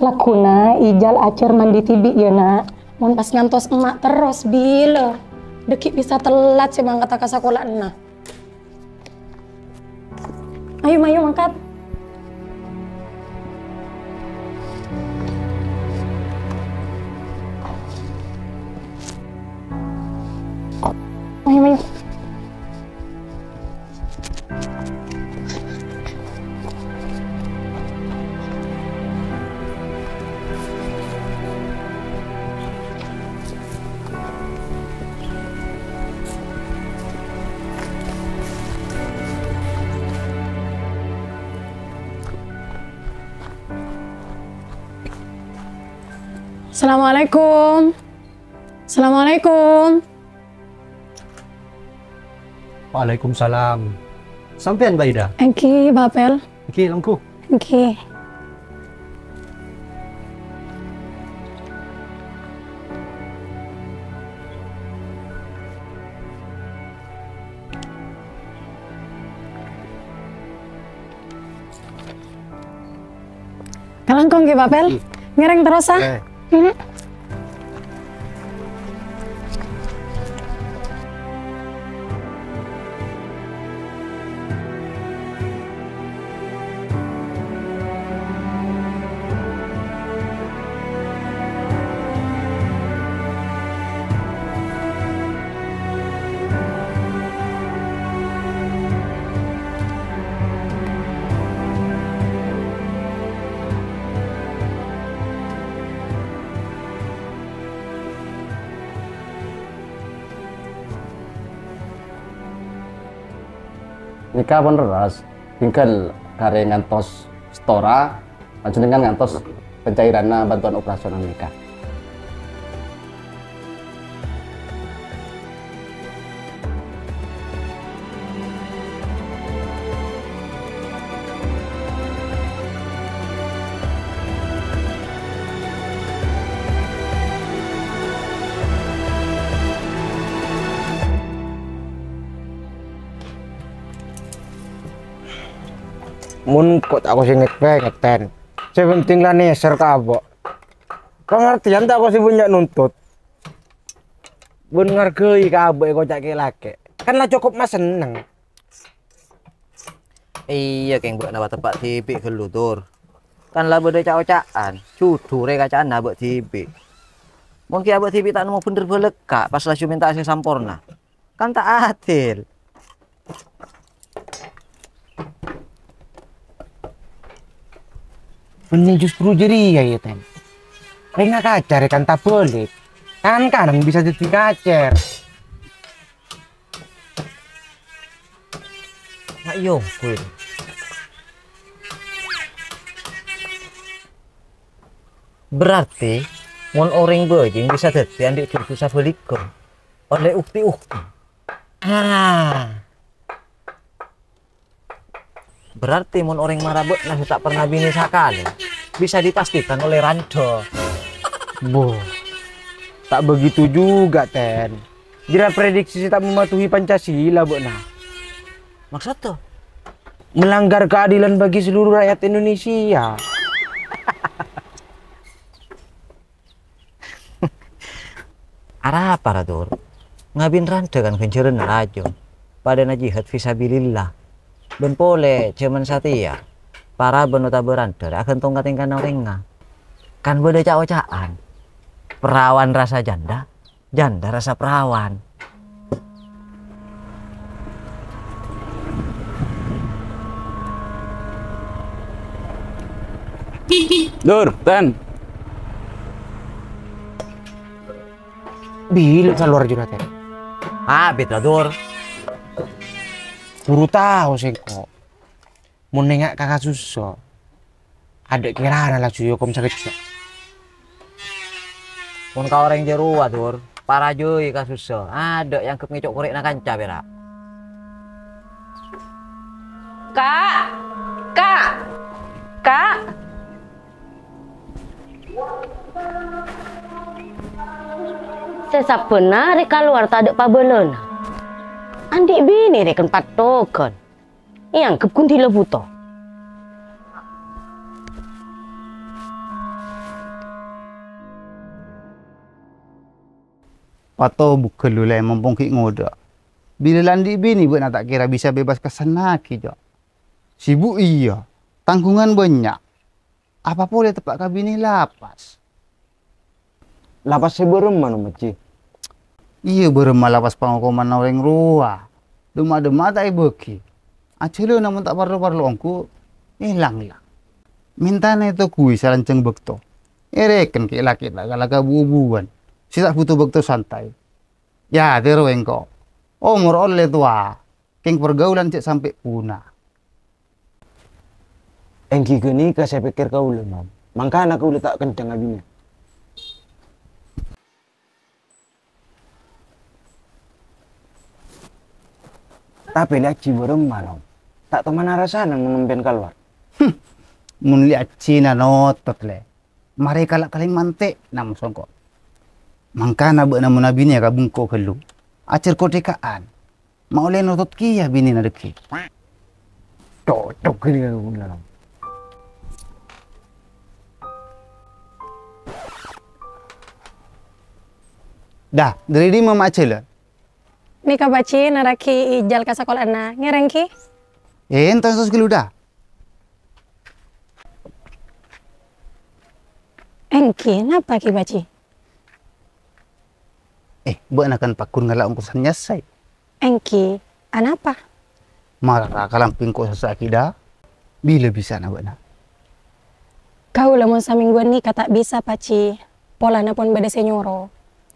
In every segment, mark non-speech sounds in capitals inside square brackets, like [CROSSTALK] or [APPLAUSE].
Lakuna ijal acer mandi tibi ya nak. Mun pas ngantos emak terus bila. Dekik bisa telat sih mangkat ke sekolah nah. Ayo Mayu mangkat. Assalamualaikum. Assalamualaikum. Waalaikumsalam. Sampean Baida. Engki, Bapel. Iki langku. Engki. Kalangkong ki Bapel. Ngereng terus ah. Eh. 嗯。Nikah pun ras. Tinggal kare ngantos stora panjenengan ngantos pencairan bantuan operasional nikah mun kok aku sing ngepeng ngeten sepenting lah neser kabok pengertian tak aku sih punya nuntut bun ngargai kabok kok cak laki kan lah cukup mas seneng Iya, keng buat nawa tempat tipi ke lutur. Kan lah beda cak-cakan, cudu re kacaan nabak tipi. Mungkin abak tipi tak nemu bener beleka pas lah minta saya sampurna. Kan tak adil. Ini justru jadi ya ya ten Renga kacer kan tak boleh kan kadang bisa jadi kacer Nak yo, kuy. Berarti mon orang bejing bisa dadi andik cucu sabeliko. Oleh ukti-ukti. ah Berarti mon orang marabut nasi tak pernah bini sakali. Bisa dipastikan oleh Rando. boh tak begitu juga ten Jira prediksi tak mematuhi Pancasila bu nah Maksud tuh? melanggar keadilan bagi seluruh rakyat Indonesia [LAUGHS] Arah apa Radur? Ngabin Rando kan kencuran rajo. Pada na jihad visabilillah. Ben pole cuman satia. Para benota berandar akan tongkatingkan orangnya. Kan beda cak-caan. Perawan rasa janda, janda rasa perawan. Dur, Ten. bila keluar juga ten Ah, bit Radur. Guru tahu sih kok. Mau nengak kakak susah. Ada kirana lah cuy kom sakit. Pun kau orang jeru Dur. Para joy kasus so. Ada yang kepengicok korek na kanca berak. Kak! Kak! Kak! Saya benar keluar tak ada pabelon. Andik bini reken patokan. Yang kebun tila buto. Pato buka lulai mempongkik ngoda. Bila landi bini buat nak tak kira bisa bebas ke sana kijak. Sibuk iya. Tanggungan banyak. Apa boleh tempat kabini lapas. Lapas sebelum mana macam? Iya beremah lapas pangkoman orang ruah. Dema-dema tak ibeki. Acelo namun tak parlo-parlo ongku hilang lah. Minta itu kui saranceng bekto. Ereken ki laki tak galaka bubuan. Si tak butuh bekto santai. Ya tero engko. Umur oleh tua. Keng pergaulan cek sampai punah. Engki ke nikah saya pikir kau lemam. Makanya kau letak kencang abinya. Tapi lihat ciberem malam. Tak teman rasanya menempen keluar. Mun lihat Cina notot le. Mereka lak kaling mantek nam songko. Mangkana be namun abini ka bungko kelu. Acer kotekaan. Mau le notot kia bini na deki. Cocok gini kan kau dalam. Dah, dari di mama acela. Ni ka baci naraki ijal ka sekolah na. Ngereng ki? Eh, entar sos kelu dah. Engki, napa ki baci? Eh, buat nakan pakun ngalak ongkusan nyasai. Engki, anapa? Marah kalang pingko sasaki dah. Bila bisa na buat. Kau lah mon samingguan ni kata bisa paci. Pola na pon beda senyoro.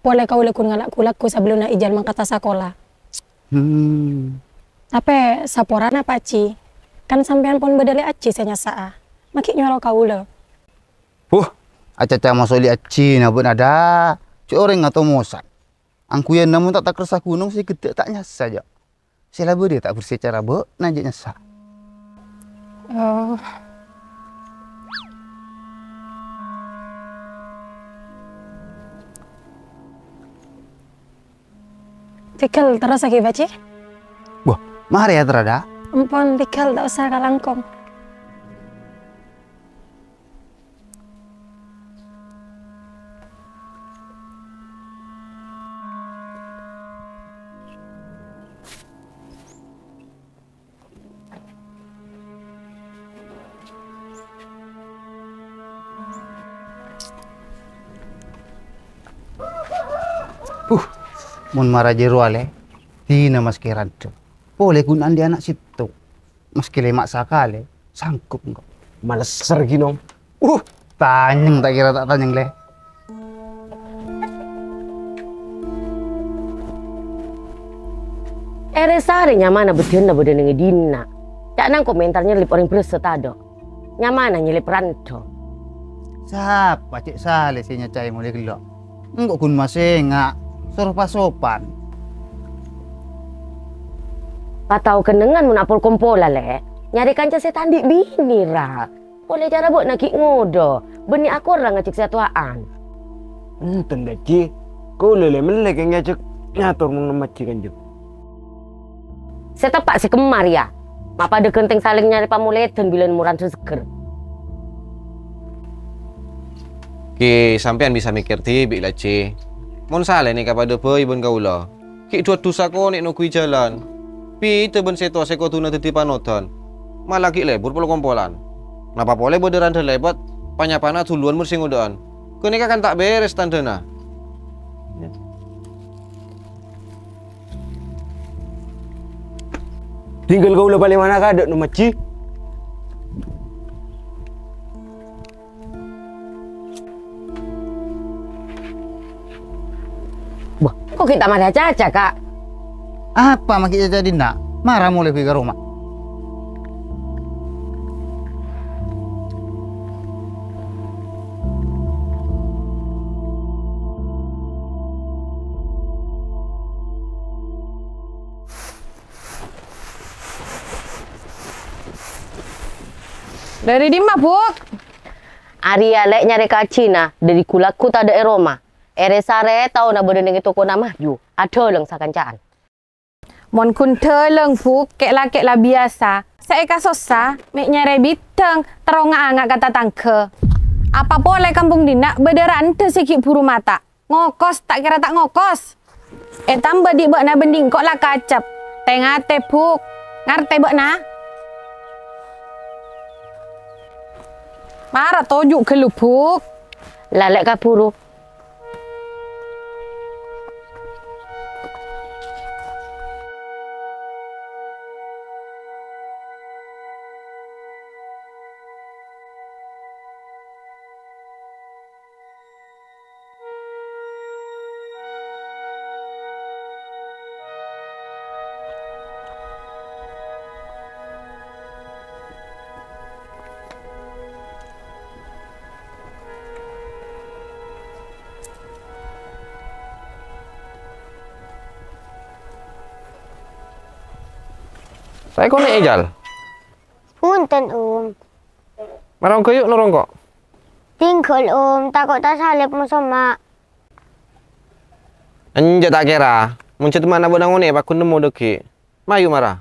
Pola kau lekun ngalak kulaku sebelum na ijal mangkata sekolah. Hmm. Tapi saporana paci. Kan sampean pon beda le aci senya saa. Maki nyoro kau le. Puh, acaca masuk lihat Cina buat ada. Cik orang atau mosan. Angku yang namun tak tak kerasa gunung sih gede tak nyasa saja. Saya dia tak bersih cara be, najak nyasa. Oh. Tikal terus lagi baci? Wah, mari ya terada. Empon tikal tak usah kalangkong. Puh, mun marah jeru ale. Tina mas kiranto. Boleh gunaan di anak situ. Mas lemak sakale, sangkup enggak. Males sergi nom. Uh, tanyang tak kira tak tanyang leh. Ere sare nyamana betina beden dengan dina. Tak nang komentarnya lip orang berasa tado. Nyamana nyelip ranto. Siapa cik sale sih nyacai mulai gelok. Enggak kun masih enggak. Suruh pasopan. Patau kenengan munapol kompola le. Nyari kanca setan di bini ra. Boleh cara buat nak ngodo. Beni aku orang ngecek satuan. Enten dah ci. Kau lele melek yang ngajak nyatur mun maci kan juk. Saya tepak si kemar ya. Mapa ada genteng saling nyari pamuletan bila muran seger. Ki sampean bisa mikir tibi lah ci. Mon sale ni kepada boy ibun kaula. Ki dua dosa ko nek nukui jalan. Pi teben seto seko tuna teti panodan. Malah ki lebur polo kompolan. Napa boleh boderan lebat panyapana duluan mursing udan. Kene kan tak beres tandana. Tinggal kau lah paling mana kada no maci. Kok kita marah caca kak? Apa makin jadi nak? Marah mulai pergi ke rumah. Dari di mana, Bu? Arya lek nyari ke Cina dari kulaku tak ada eroma. Ere sare tau na beden dengan toko nama ju. Ada lang sa kancaan. Mon kun thơ leng pu kek la kek la biasa. Saya ka sosa, mek nyare biteng, teronga anga kata tangke. Apa boleh kampung dina bederan te sikit buru mata. Ngokos tak kira tak ngokos. Eh tambah di bak na bending kok lah kacap. Tengah te puk. Ngarte bak na. Marah tojuk ke lupuk. Lalek kapuru. Saya kau naik ejal. Punten Om. Marang kayuk norong kok. Tinggal Om, takut tak salib mo sama. Anja tak kira. Muncul teman nak bodang unik, aku nemu deki. Mayu marah.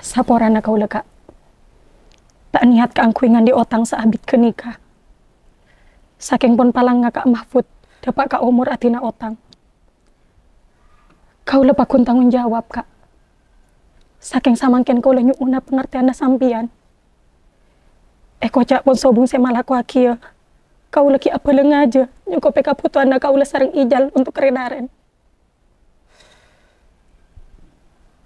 Saporana kau leka. Tak niat ka angku ingan di otang saabit ke nikah. Saking pun palang nga kak Mahfud, dapat ka umur atina otang. Kau lepa kun tanggung jawab kak. Saking samangken kau lenyu una pengertian sampian. Eh kocak pun sobung saya malah akia. Kau lagi apa lengaja, nyuko peka putu anak kau sarang ijal untuk keredaren.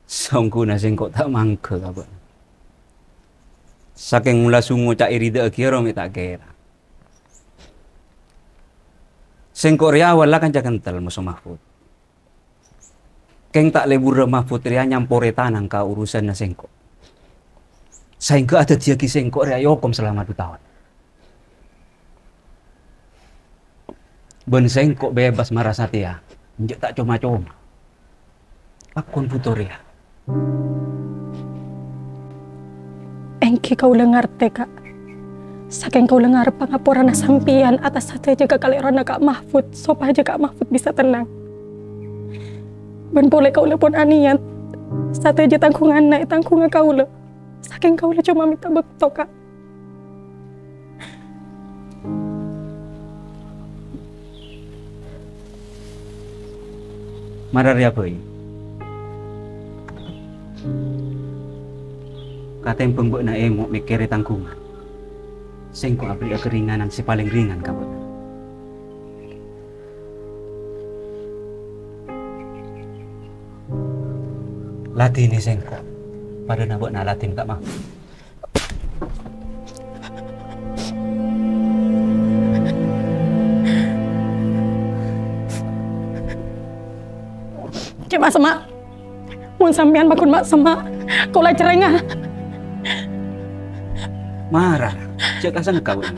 Songku na singkok tak mangke apa. Saking mula sungu cak iri de kira mi tak kira. Singkok ria wala kan cak kental musuh Mahfud. Keng tak lebur Mahfud ria nyampore tanang ka urusan na singkok. Sehingga ada dia ki singkok ria yokom selama dua tahun. Ben singkok bebas marah satia. Njek tak cuma-cuma. Akun puto ria. Engki kau lengar te kak. Saking kau lengar pangaporan na sampian atas satu aja kak kaliran na kak Mahfud. Sopa aja kak Mahfud bisa tenang. Ben boleh kau lepon anian. Satu aja tangkungan naik tangkungan kau le. Saking kau le cuma minta bekto kak. Marah ria boy. Yang pembuk na emo mikir tangkungan. Sing ko abri keringanan si paling ringan kabut. Latih ni sengko. Pada nabok na latin tak mah. Cik mak semak. Mun sampean bakun mak semak. Kau lah cerengah. Marah. Cek kasan kabut.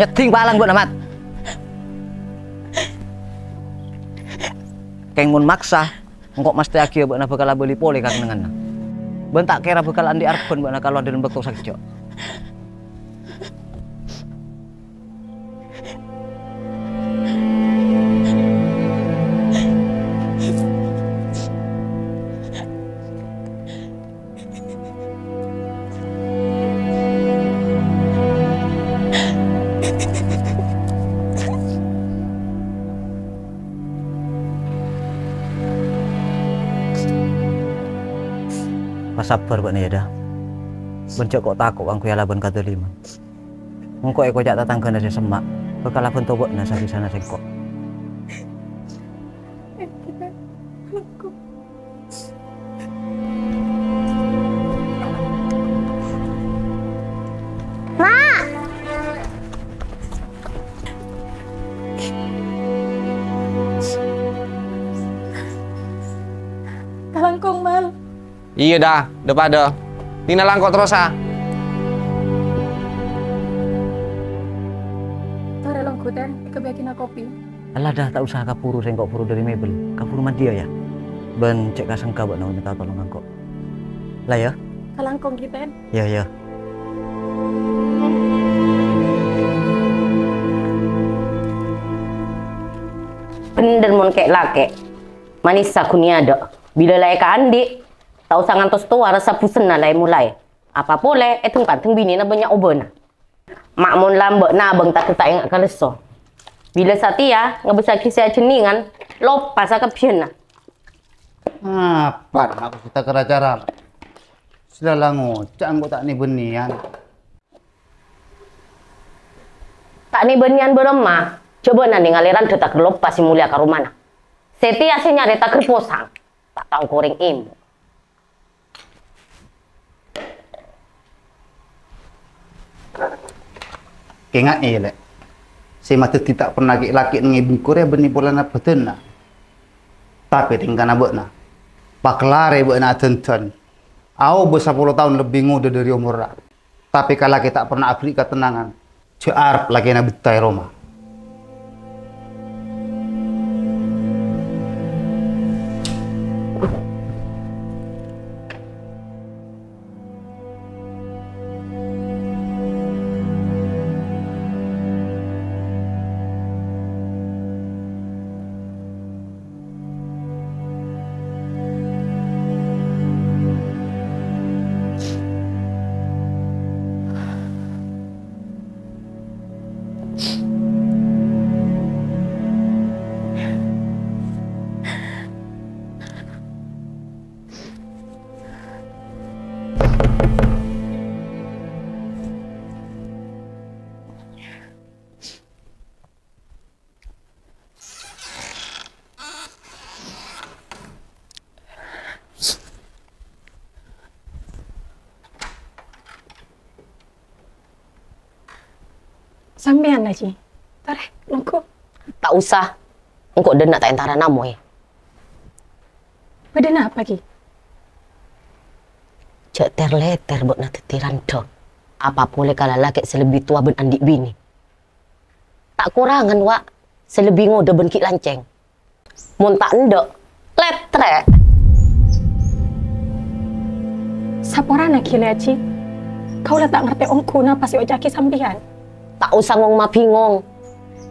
Nyeting palang buat amat. Keng mun maksa, engkau mesti akhir buat bakal beli pole kang dengan. Bentak kira bakal andi arpun buat nak kalau ada bekok sakit. Sabar buat ya dah. Bencok kok takut bang kuyala ben kata lima. Engkau eko jak tatang kena si semak. Bekal pun tobok nasa di sana sengkok. Iya dah, udah pada. Tina langkok terus ah. Tara lang kuten, ikabiakin na kopi. Alah dah tak usah kapuru sengkok puru dari mebel. Kapuru mah dia ya. Ben cek kasangka buat nak minta tolong angkok. Lah ya. Kalangkong kiten. Ya ya. Bener mon kek lake. Manisa kuniado. Bila lai ka andi, tau sangan tos tua rasa pusen na lai mulai. Apa pole, eteng panteng bini na banyak obon. Mak mon lambe na abang tak tak ingat kaleso. Bila satia, ngebesar kisah ceningan, lopas akap na. Apa aku kita keracara. Sudah lah ngocak kok tak ni benian. Tak ni benian beremah. Coba nanti ngaliran tak lepas si mulia ke rumah Seti asyik nyari tak kerposang. Tak tahu goreng imu. Kengat eh lek. Si mata tidak pernah laki laki ngi bungkur ya beni pola na betul na. Tapi tinggal na buat na. Paklare buat na tenten. Aku bersapuluh tahun lebih muda dari umur. Tapi kalau kita pernah abri ketenangan. Cear lagi na betai Roma. Sampean lah, Ci. Tare, longko. Tak usah. Engkau dia nak tak entara namo ya. Pada nak apa, Ki? Cek terleter buat nak tetiran dok. Apa boleh kalau laki selebih tua ben andik bini. Tak kurangan, Wak. Selebih ngode ben kik lanceng. Mun tak ndok, letre. Saporana Ki le, Ci. Kau lah tak ngerti ongku napa si ojaki sampean. Tak usah ngong ma pingong.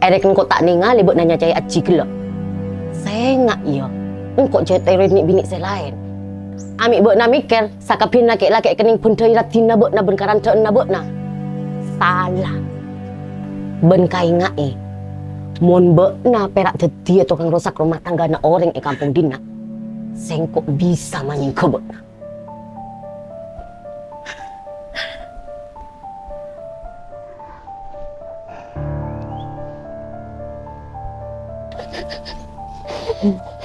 Erek engkau tak ningali buat nanya cai aci gelo. Sengak yo. Engkau cai terin ni bini selain. Amik buat na mikir, sakapin na kek laki kening pun tei ratina buat na benkaran teen na buat na. Salah. Ben kai ngai. Mon buat na perak jadi tukang rosak rumah tangga na orang e kampung dina. Sengkok bisa manyingko buat na. 嗯。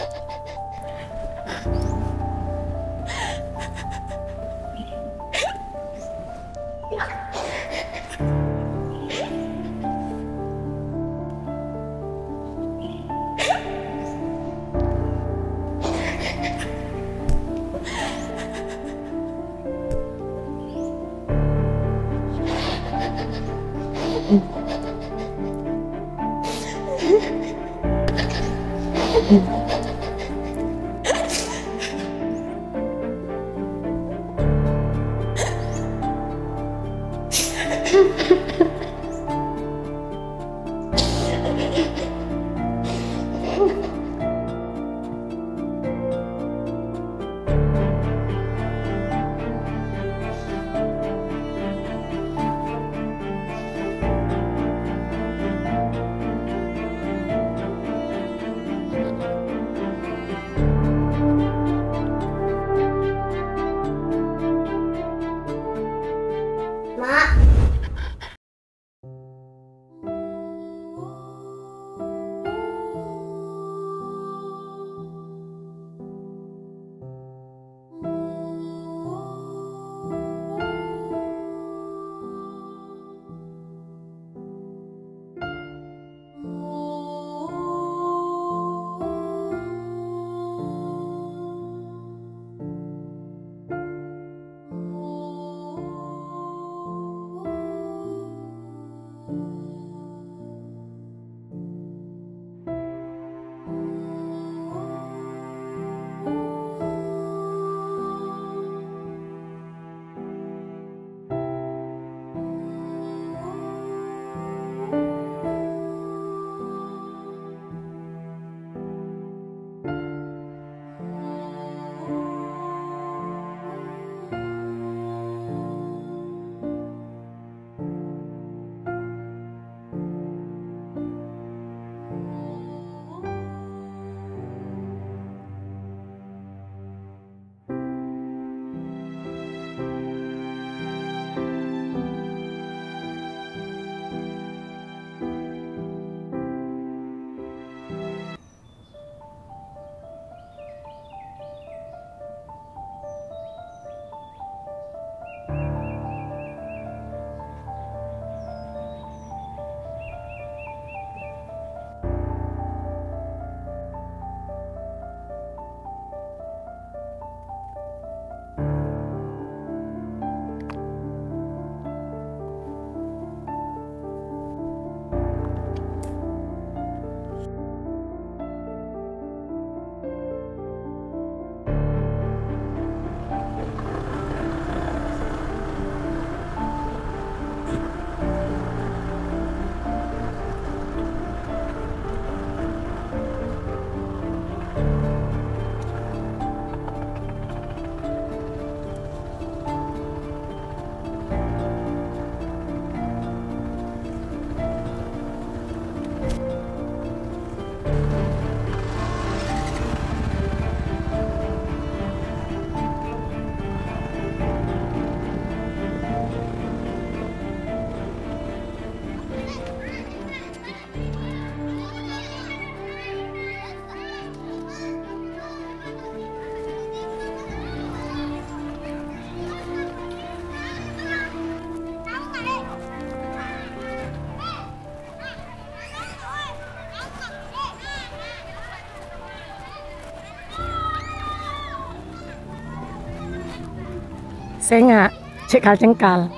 Saya nggak cekal cengkal.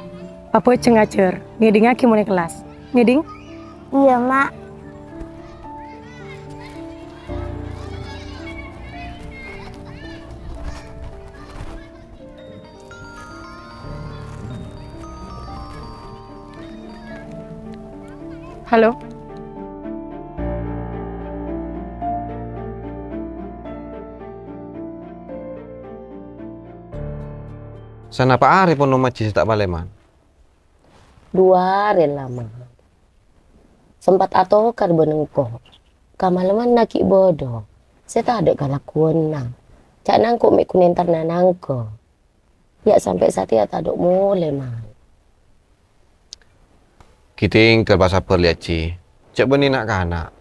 Apa cengacer? Ngiding aki mau kelas. Ngiding? Iya, Mak. Halo. Sana Pak Arif pun maci tak baleman. Dua hari lama. Sempat atau kar benengko. Kamalaman naki bodoh. Saya tak ada kalakuan nang. Cak nangko mek kunen tarna nangko. Ya sampai saat ya tak ada mulai mah. Kiting terbasa perlihat ci. Cak beni nak kana.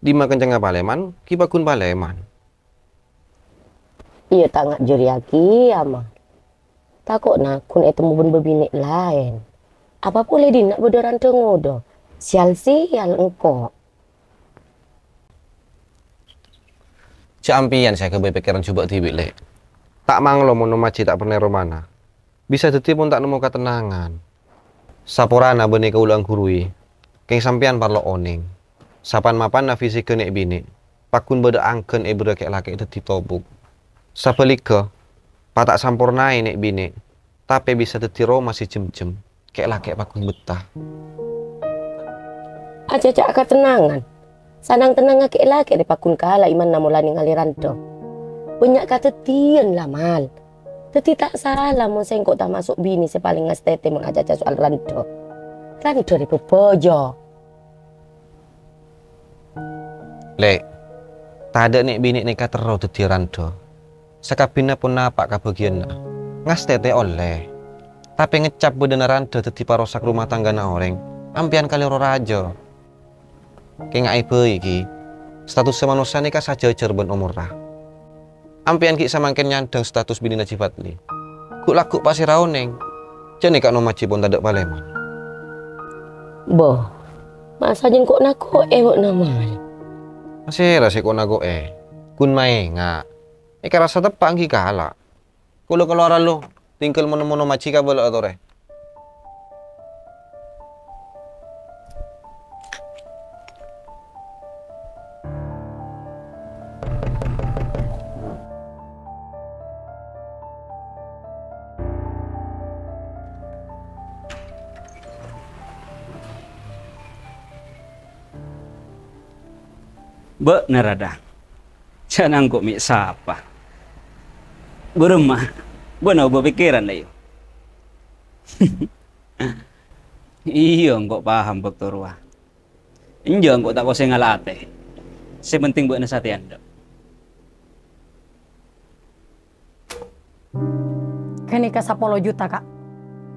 Di makan cengah baleman, kibakun baleman. Iya tak ngak juriaki ama. Takut nak kun etemu bun bebinik lain. Apa boleh di nak berdoran tengodo. Sial sial engkau. Cak ampian saya kebe pikiran coba tibik lek. Tak mang lo mau maci tak pernah romana. Bisa detik pun tak nemu ketenangan. Saporana beni kaulang kurui. Keng sampian parlo oning. Sapan mapan na fisik nek bini. Pakun beda angken e beda kek laki dadi tobuk. Sapelika patak sampurnai nek bini. Tapi bisa dadi ro masih jem-jem. Kek laki pakun betah. Aja cak ketenangan. Sanang tenang ngake laki di pakun kala iman namulani ngaliran to. Banyak kata tian lah mal. Teti tak salah mau sengkok tak masuk bini sepaling ngastete mengajak soal ranto. Ranto di bojo. Lek, tak ada nek bini nek katero dadi rando. Sakabina pun napak kabagian Ngas tete oleh. Tapi ngecap bedana rando dadi parosak rumah tangga na orang. Ampian kali ro raja. Kayak ngai iki. Status semanusia nikah saja cerben umurah. Ampian ki samangken nyandang status bini najifatli. Kuk laku pasir rauneng. Jane kak no maci pun tadak paleman. Boh, masa jen kok nako ewok nama. Masih rasa kok nago eh. Kun mae nga. Eka rasa tepak ki kala. Kulo lo. Tinggal mono-mono maci ka bala atore. Be narada. Jangan kok mi sapa. Beremah. Benar berpikiran lah yuk. iya [LAUGHS] kok paham Dokter Wah. Injo kok tak kose ngalate. Sepenting buat nasati anda. Kani ka 10 juta kak.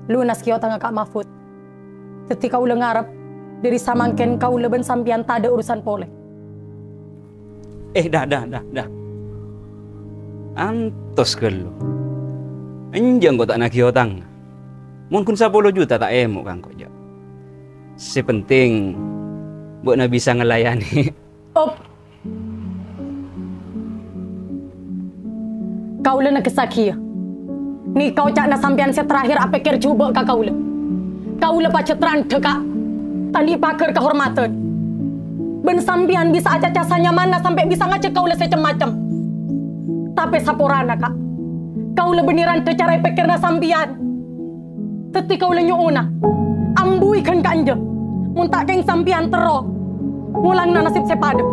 Lunas kiyo tanga kak Mahfud. Ketika ulah ngarep dari samangken kau leben sampian tak ada urusan pole. Eh dah dah dah dah. Antos gelo. Enjang kok tak nak kiotang. Mungkin 10 juta tak emo kan kok. Sepenting buat na bisa ngelayani. [LAUGHS] Op. Kau le nak kesakia. Ni kau cak na sampian saya terakhir apa kir cuba ka kau le. Kau le pacetran kak. Tali pakar kehormatan. Ben sampian bisa aja casanya mana sampai bisa ngacak kau le secem-macem. Tapi sapurana kak. Kau le beniran te cara pikir na sampian. Teti kau le nyuuna. Ambui kan kanja. Muntak keng sampian tero. Ngulang na nasib sepada.